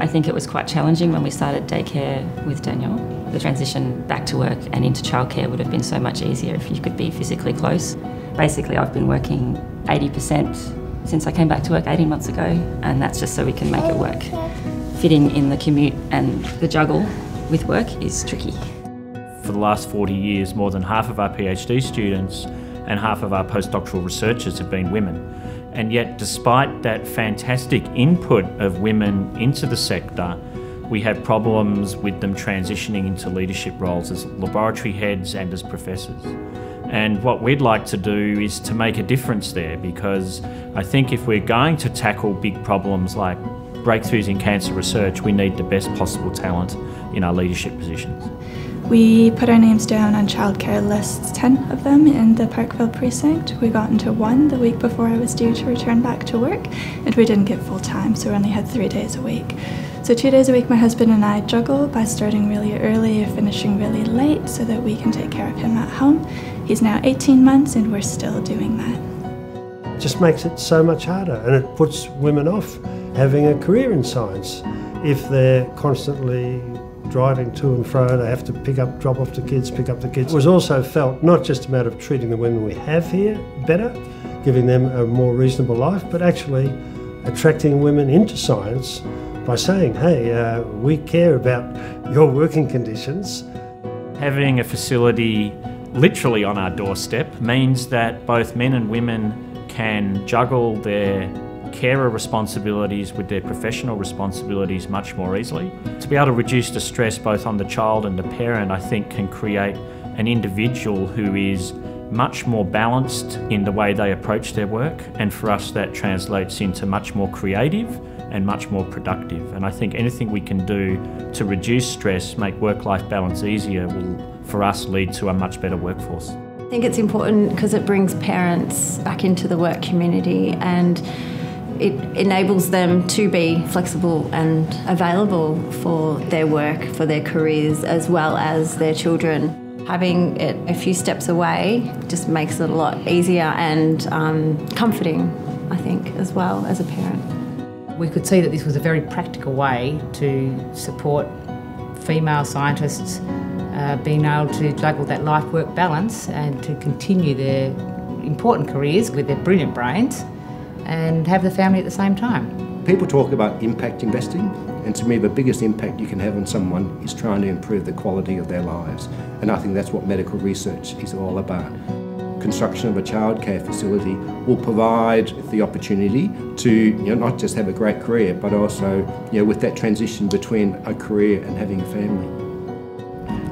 I think it was quite challenging when we started daycare with Daniel. The transition back to work and into childcare would have been so much easier if you could be physically close. Basically, I've been working 80% since I came back to work 18 months ago, and that's just so we can make it oh, work. Fitting in the commute and the juggle with work is tricky. For the last 40 years, more than half of our PhD students and half of our postdoctoral researchers have been women. And yet, despite that fantastic input of women into the sector, we have problems with them transitioning into leadership roles as laboratory heads and as professors. And what we'd like to do is to make a difference there because I think if we're going to tackle big problems like breakthroughs in cancer research, we need the best possible talent in our leadership positions. We put our names down on childcare lists, 10 of them in the Parkville precinct. We got into one the week before I was due to return back to work, and we didn't get full time, so we only had three days a week. So, two days a week, my husband and I juggle by starting really early finishing really late so that we can take care of him at home. He's now 18 months, and we're still doing that. It just makes it so much harder, and it puts women off having a career in science if they're constantly driving to and fro. They have to pick up, drop off the kids, pick up the kids. It was also felt not just a matter of treating the women we have here better, giving them a more reasonable life, but actually attracting women into science by saying, hey, uh, we care about your working conditions. Having a facility literally on our doorstep means that both men and women can juggle their carer responsibilities with their professional responsibilities much more easily. To be able to reduce the stress both on the child and the parent, I think, can create an individual who is much more balanced in the way they approach their work, and for us, that translates into much more creative and much more productive. And I think anything we can do to reduce stress, make work life balance easier, will for us lead to a much better workforce. I think it's important because it brings parents back into the work community and it enables them to be flexible and available for their work, for their careers, as well as their children. Having it a few steps away just makes it a lot easier and um, comforting, I think, as well as a parent. We could see that this was a very practical way to support female scientists uh, being able to juggle that life work balance and to continue their important careers with their brilliant brains and have the family at the same time. People talk about impact investing, and to me, the biggest impact you can have on someone is trying to improve the quality of their lives. And I think that's what medical research is all about. Construction of a childcare facility will provide the opportunity to you know, not just have a great career, but also you know, with that transition between a career and having a family.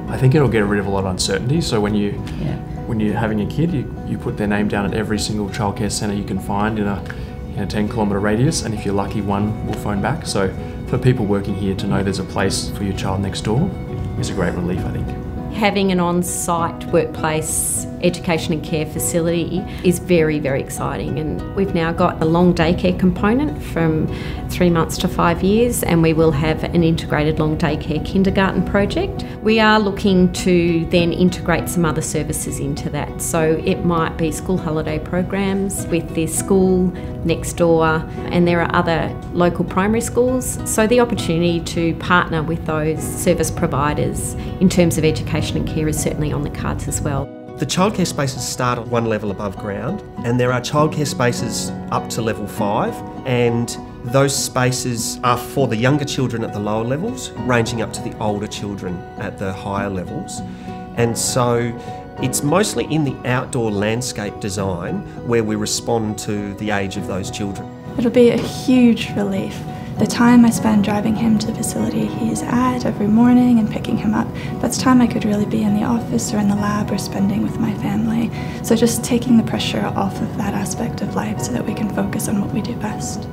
I think it'll get rid of a lot of uncertainty. So when you yeah. When you're having a kid, you, you put their name down at every single childcare centre you can find in a in a 10 kilometre radius, and if you're lucky, one will phone back. So for people working here to know there's a place for your child next door is a great relief, I think having an on site workplace education and care facility is very, very exciting. And we've now got a long daycare component from three months to five years, and we will have an integrated long daycare kindergarten project. We are looking to then integrate some other services into that. So it might be school holiday programs with the school next door, and there are other local primary schools. So the opportunity to partner with those service providers in terms of education and care is certainly on the cards as well. The childcare spaces start at one level above ground, and there are childcare spaces up to level five, and those spaces are for the younger children at the lower levels, ranging up to the older children at the higher levels. And so it's mostly in the outdoor landscape design where we respond to the age of those children. It'll be a huge relief the time I spend driving him to the facility he's at every morning and picking him up, that's time I could really be in the office or in the lab or spending with my family. So just taking the pressure off of that aspect of life so that we can focus on what we do best.